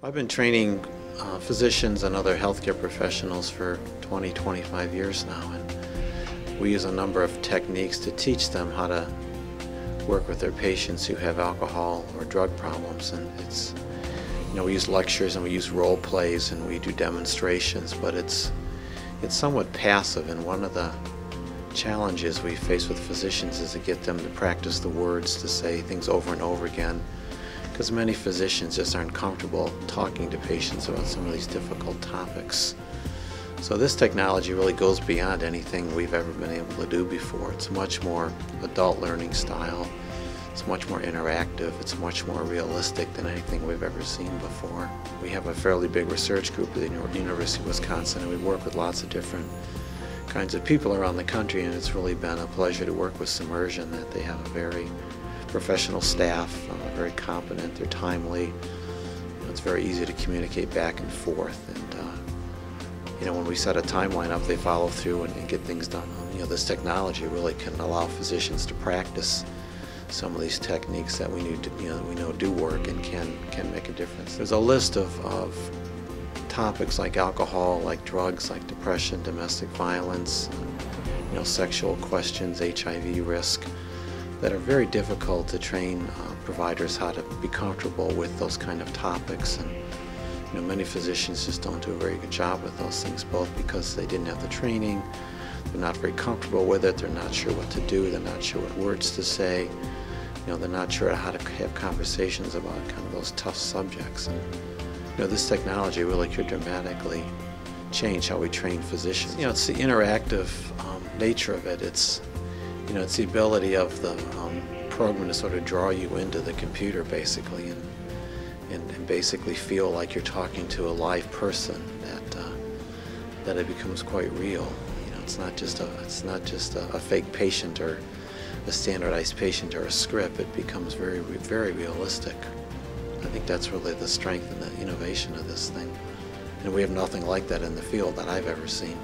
I've been training uh, physicians and other healthcare professionals for 20, 25 years now, and we use a number of techniques to teach them how to work with their patients who have alcohol or drug problems. And it's, you know, we use lectures and we use role plays and we do demonstrations, but it's it's somewhat passive. And one of the challenges we face with physicians is to get them to practice the words to say things over and over again because many physicians just aren't comfortable talking to patients about some of these difficult topics. So this technology really goes beyond anything we've ever been able to do before. It's much more adult learning style. It's much more interactive. It's much more realistic than anything we've ever seen before. We have a fairly big research group at the University of Wisconsin and we work with lots of different kinds of people around the country and it's really been a pleasure to work with SIMmersion that they have a very professional staff, uh, very competent, they're timely. You know, it's very easy to communicate back and forth. And uh, you know, when we set a timeline up, they follow through and, and, get things done. You know, this technology really can allow physicians to practice some of these techniques that we need to, you know, we know do work and can can make a difference. There's a list of, of topics like alcohol, like drugs, like depression, domestic violence, you know, sexual questions, HIV risk that are very difficult to train uh, providers how to be comfortable with those kind of topics. And you know, many physicians just don't do a very good job with those things, both because they didn't have the training, they're not very comfortable with it, they're not sure what to do, they're not sure what words to say, you know, they're not sure how to have conversations about kind of those tough subjects. And you know, this technology really could dramatically change how we train physicians. You know, it's the interactive um, nature of it. It's you know, it's the ability of the um, program to sort of draw you into the computer basically and, and, and, basically feel like you're talking to a live person that, uh, that it becomes quite real. You know, it's not just a, it's not just a, a fake patient or a standardized patient or a script. It becomes very, very realistic. I think that's really the strength and the innovation of this thing. And we have nothing like that in the field that I've ever seen.